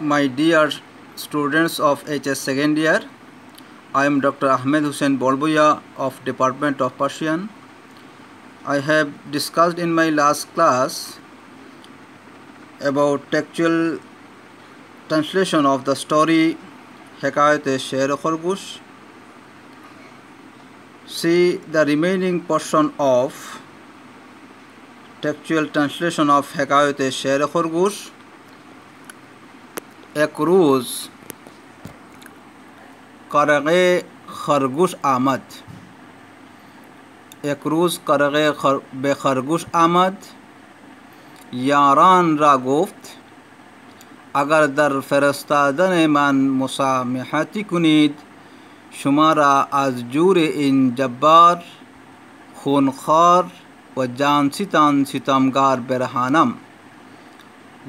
my dear students of HS second year. I am Dr. Ahmed Hussein Bolbuya of Department of Persian. I have discussed in my last class about textual translation of the story Hekayat Sher Khorgush. See the remaining portion of textual translation of Hekayat Sher Khorgush एक रोज़ करग खरगोश आमद। एक रोज़ करग खर, बे खरगोश आमद। यारान रा गफ्त अगर दर फरस्तादन मन मुसामहती कुनीद शुमारा आज जूर इन जब्बार खूनखार व जान सितान सितमगार बरहानम।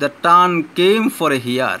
the turn came for a year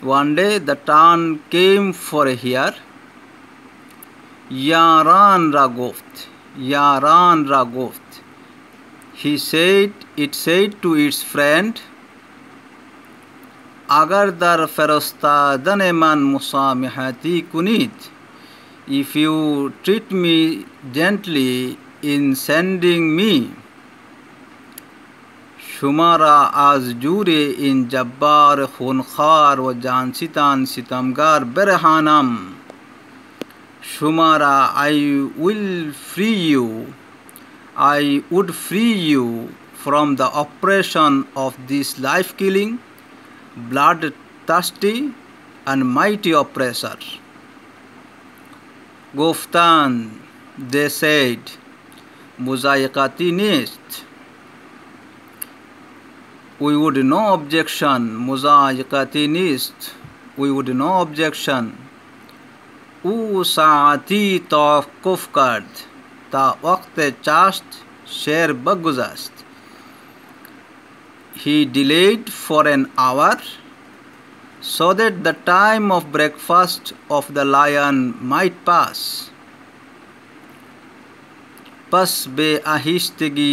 One day the town came for a hear Yaran Ragoft, Yaran Ragoft. He said, it said to its friend, agar dar ferastadan-e-man musamihati kunit. If you treat me gently in sending me शुमारा आज jure इन जब्बार खूनखार व जानसितान सितमगार बरहानम शुमारा I will free you I would free you from the oppression of this life killing, bloodthirsty and mighty oppressor. Guftan, they said, Muzayikati nist. we would no objection muzaiqatinist we would no objection u saati tawaqquf kard ta waqt chast sher baguzast he delayed for an hour so that the time of breakfast of the lion might pass pas be ahistegi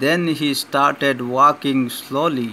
then he started walking slowly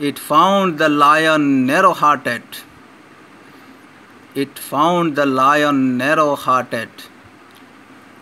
it found the lion narrow hearted it found the lion narrow hearted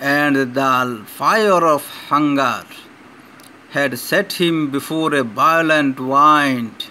and the fire of hunger had set him before a violent wind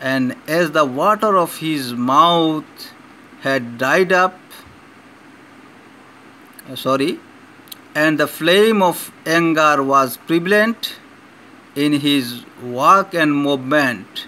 and as the water of his mouth had dried up sorry and the flame of anger was prevalent in his walk and movement.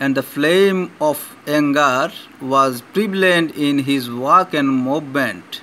and the flame of anger was prevalent in his walk and movement.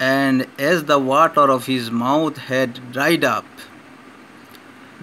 and as the water of his mouth had dried up.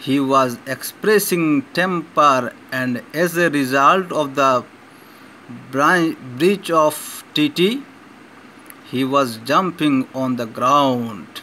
He was expressing temper and as a result of the breach of treaty, he was jumping on the ground.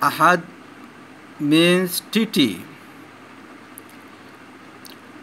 ahad ahad means TT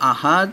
ahad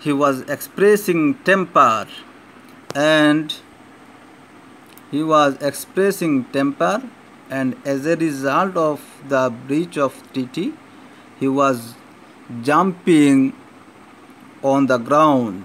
he was expressing temper and he was expressing temper and as a result of the breach of TT he was jumping on the ground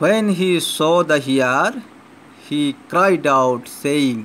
when he saw the hare he cried out saying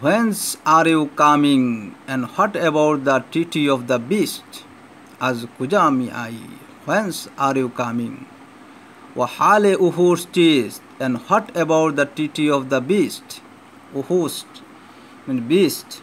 Whence are you coming and what about the titi of the beast? As kujami ai, whence are you coming? Wahale uhust and what about the titi of the beast? Uhust mean beast.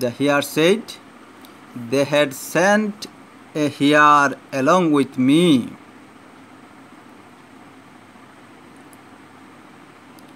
The hare said, they had sent a hare along with me.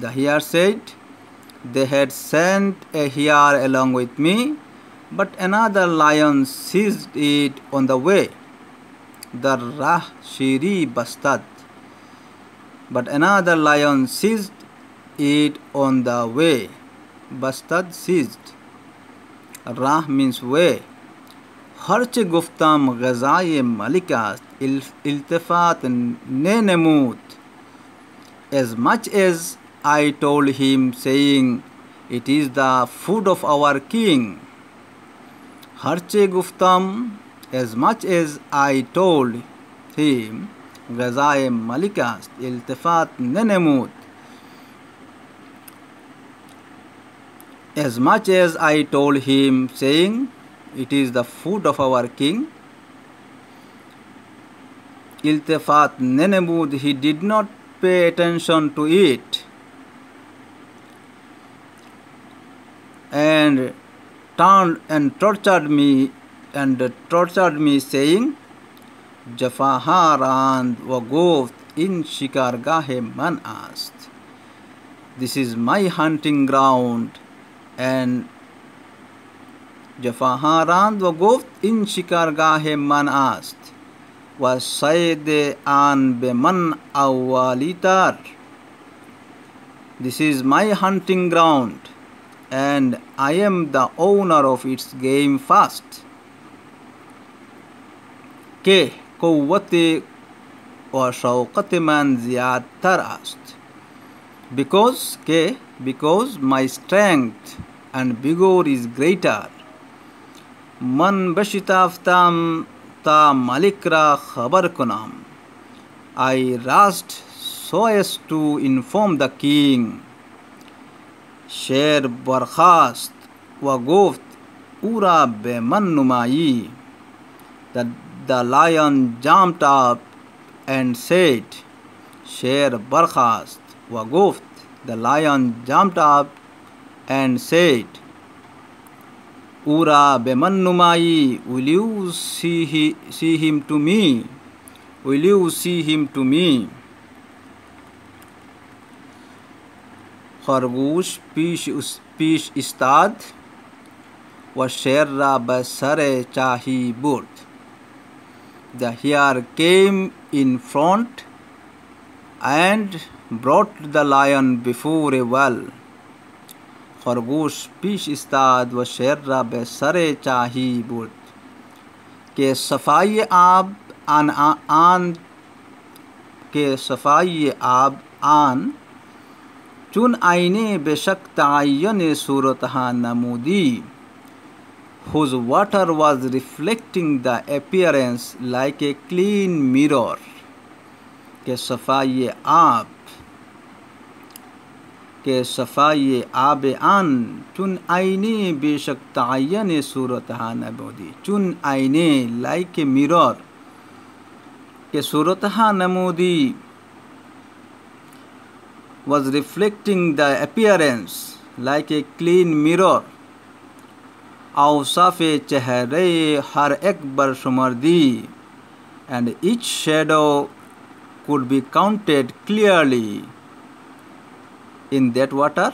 The hare said, They had sent a hare along with me, but another lion seized it on the way. The rah shiri bastad. But another lion seized it on the way. Bastad seized. राह means way हर्च गुफ्तम गज़ाए मलिका इल्तफात ने नमूत as much as I told him saying it is the food of our king harche guftam as much as I told him गज़ाए मलिका इल्तफात ने नमूत as much as I told him, saying, It is the food of our king. Iltefat Nenemud, he did not pay attention to it. And turned and tortured me and tortured me saying, Jafaharand Wagoft in Shikargahe man asked. This is my hunting ground and जफाहारान व गुफ्त इन शिकारगाह मन आस्त व सैद आन बेमन अवालितार This is my hunting ground and I am the owner of its game fast. के क़वत व शौक़त मन ज़्यादतर आस्त because के because my strength and vigor is greater. Man bashitaftam ta malikra khabar kunam. I rushed so as to inform the king. Sher barkhast wa goft ura be numayi. The, the lion jumped up and said, Sher barkhast wa goft. The lion jumped up and said, Ura Bemanumai, will you see, he, see him to me? Will you see him to me? खरगोश पीश उस पीश इस्ताद व शेर्रा बसर चाही बुर्द The hare came in front and brought the lion before a well. खरगोश पीश इस्ताद व शेर्रा बे सरे चाही बुट के सफ़ाई आब आन आन, के सफ़ाई आब आन, चुन आईने बेशक तयन सूरत नमूदी। Whose water was reflecting the appearance like a clean mirror. के सफ़ाई आब के सफ़ाई आब आन चुन आईने, बेशक तयन सूरत हान बोदी चुन आईने लाइक मिरर, के सूरत हान Modi was reflecting the appearance like a clean mirror. आउ औसाफ चेहरे, हर एक बर शुमर दी and each shadow could be counted clearly in that water?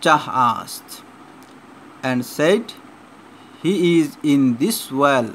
Chah asked and said, He is in this well.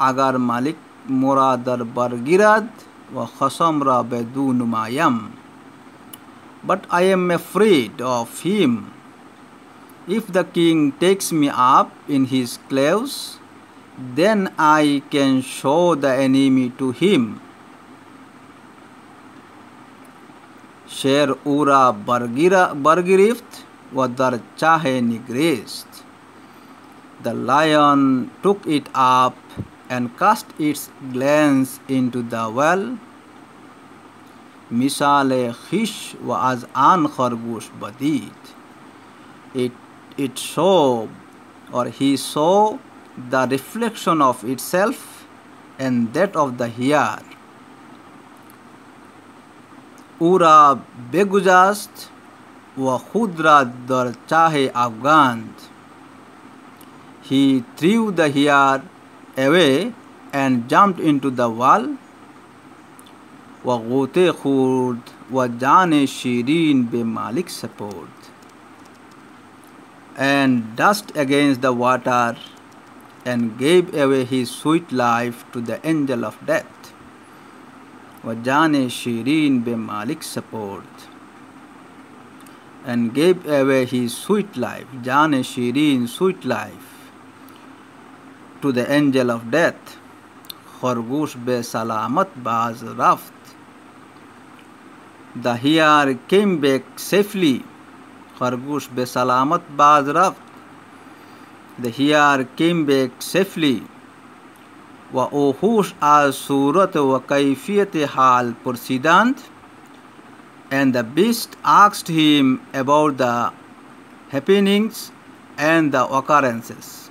agar malik muradar bargirad wa khasamra bedun mayam. But I am afraid of him. If the king takes me up in his claws, then I can show the enemy to him. शेर उरा बरगिरा बरगिरिफ्त व दर चाहे निग्रेस्त The lion took it up and cast its glance into the well. Misale khish wa az an khargush badid. It, it saw or he saw the reflection of itself and that of the here. Ura begujast wa khudra dar chahe afgand. He threw the here away and jumped into the wall. wa gote khud wa jane shirin be malik support and dust against the water and gave away his sweet life to the angel of death. Wajane Shirin be Malik support and gave away his sweet life, Jane Shirin sweet life to the angel of death. Khorgush be Salamat Baz Raft. The hare came back safely. Khorgush be Salamat Baz Raft. The hare came back safely. व ओहूश आज सूरत व कैफियत हाल पुरसीदांत and the beast asked him about the happenings and the occurrences.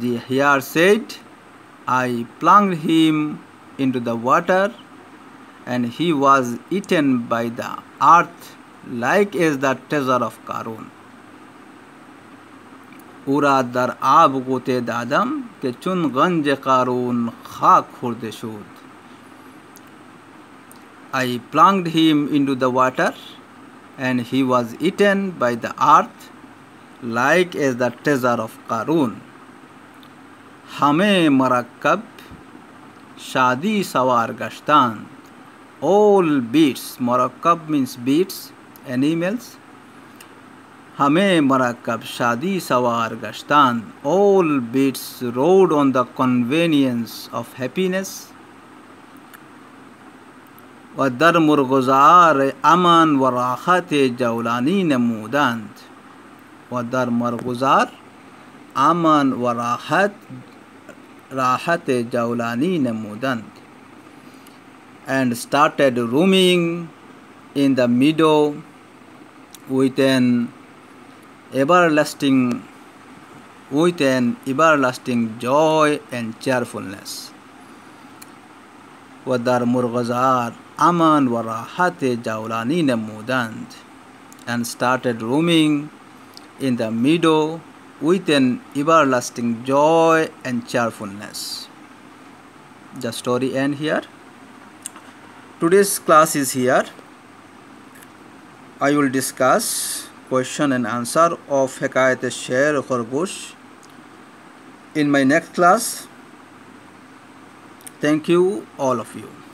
The hare said, I plunged him into the water and he was eaten by the earth like as the treasure of Karun. Ura dar ab gote dadam ke chun ganj Karun khak shud. I plunged him into the water and he was eaten by the earth like as the treasure of Karun. हमें मरकब शादी सवार गश्तान। All beats मरकब means beats, animals हमें मरकब शादी सवार गश्तान। All beats rode on the convenience of happiness व दर मुरगुजार अमन व राहत जौलानी नमूदान व दर मरगुजार अमन व राहत Rahat Jaulani mudand and started roaming in the meadow with an everlasting with an everlasting joy and cheerfulness. Wadar Murghazar Aman Warahate Jaulani Namudant and started roaming in the meadow with an everlasting joy and cheerfulness. The story end here. Today's class is here. I will discuss question and answer of Hekayat Sher Khargosh in my next class. Thank you, all of you.